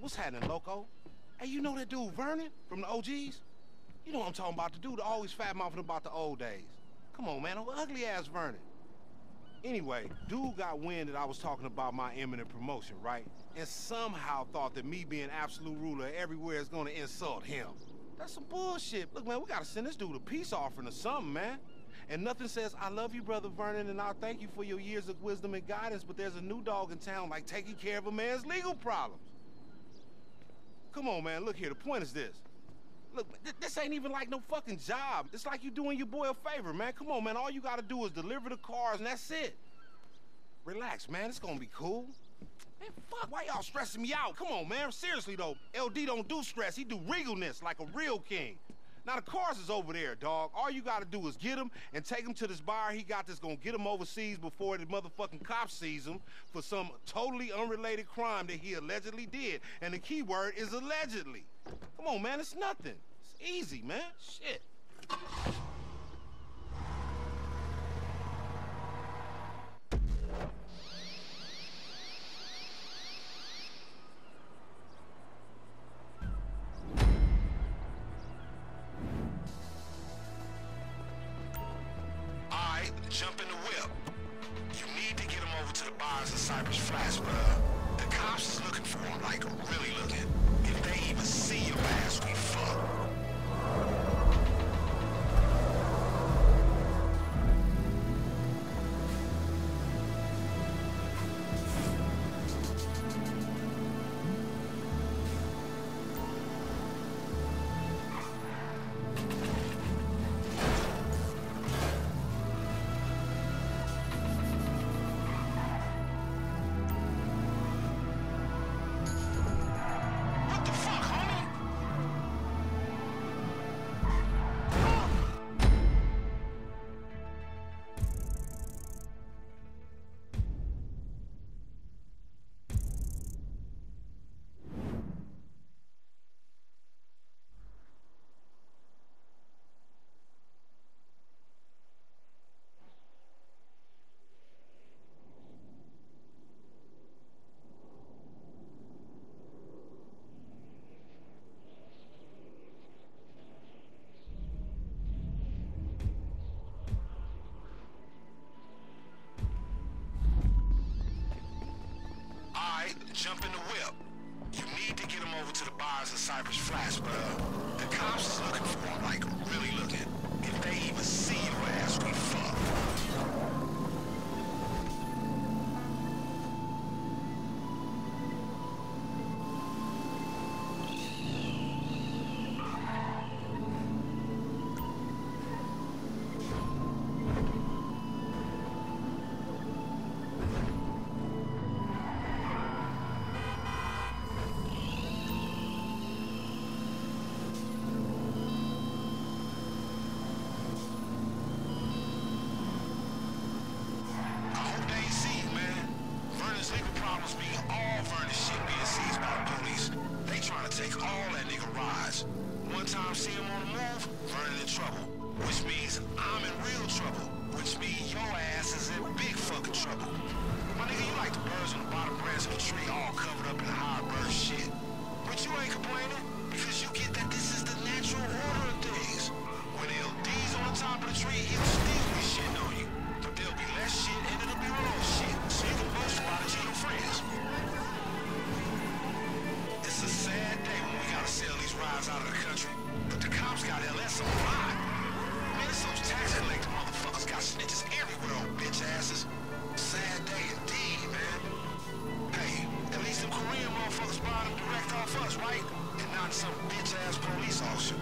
what's happening, loco? Hey, you know that dude Vernon from the OGs? You know what I'm talking about, the dude always fat mouthing about the old days. Come on, man, ugly ass Vernon. Anyway, dude got wind that I was talking about my imminent promotion, right? And somehow thought that me being absolute ruler everywhere is gonna insult him. That's some bullshit. Look, man, we gotta send this dude a peace offering or something, man. And nothing says, I love you, Brother Vernon, and I'll thank you for your years of wisdom and guidance, but there's a new dog in town like taking care of a man's legal problems. Come on, man, look here, the point is this. Look, th this ain't even like no fucking job. It's like you doing your boy a favor, man. Come on, man, all you gotta do is deliver the cars and that's it. Relax, man, it's gonna be cool. Man, fuck, why y'all stressing me out? Come on, man, seriously though. LD don't do stress, he do regalness like a real king. Now, the cars is over there, dog. All you gotta do is get him and take him to this bar he got that's gonna get him overseas before the motherfucking cops sees him for some totally unrelated crime that he allegedly did. And the key word is allegedly. Come on, man, it's nothing. It's easy, man. Shit. The cops is looking for him, like really looking. If they even see your ass, we jump in the whip. You need to get him over to the bars in Cypress Flats, bruh. The cops is looking for him, like really looking. If they even see your ass, we fuck. On the move, Vernon in trouble. Which means I'm in real trouble. Which means your ass is in big fucking trouble. My nigga, you like the birds on the bottom branch of the tree all covered up in high bird shit. But you ain't complaining because you get that this is the natural order of things. When LD's on the top of the tree, he'll still be shitting on you. But there'll be less shit and it'll be real shit. So you can boast about it to your friends. It's a sad day when we gotta sell these rides out of the country. But the cops got LS on lock. Man, it's those tax collector motherfuckers got snitches everywhere on bitch asses. Sad day indeed, man. Hey, at least them Korean motherfuckers buy them direct off us, right? And not some bitch ass police officer.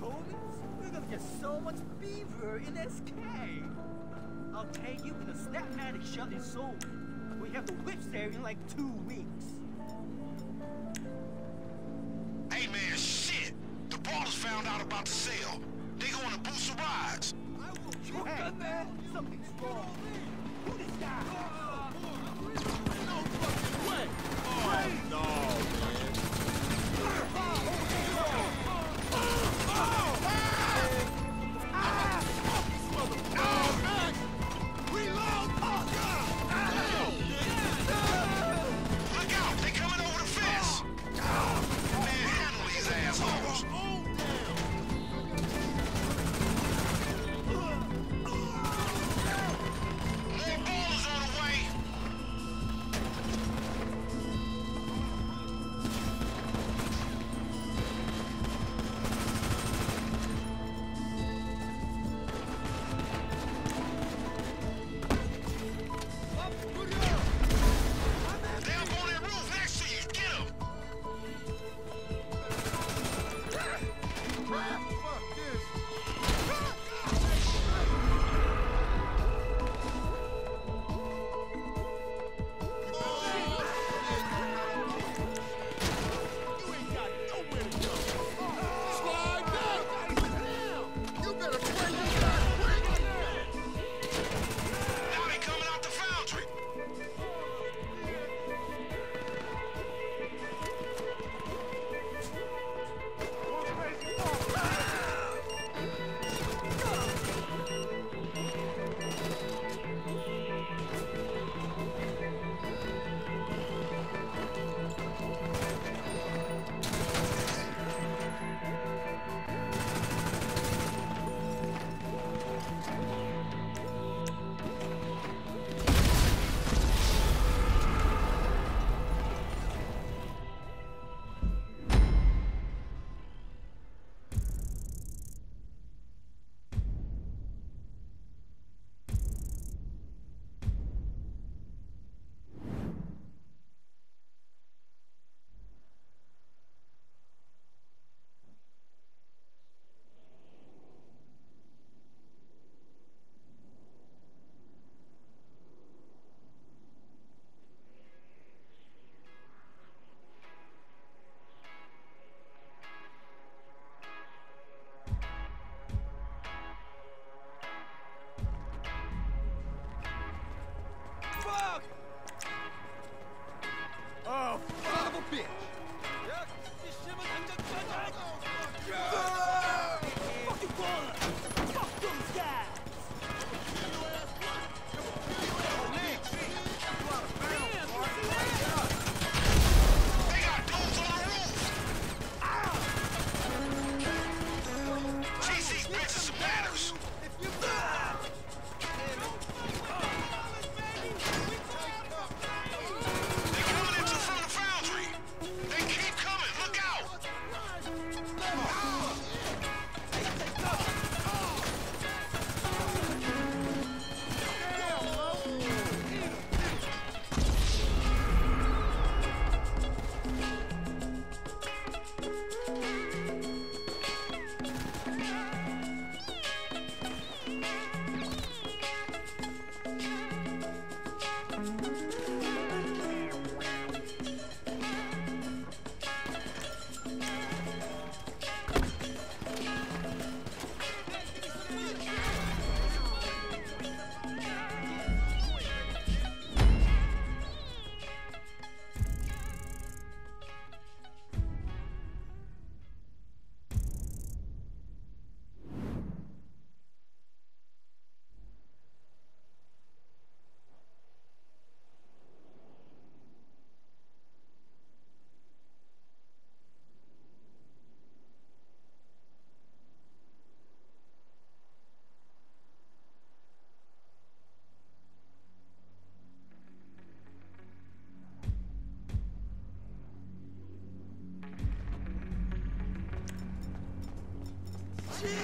Tobins? We're gonna get so much beaver in SK. I'll take you, when a snapmatic shut is soul. we have the whips there in like two weeks. Hey man, shit! The ballers found out about the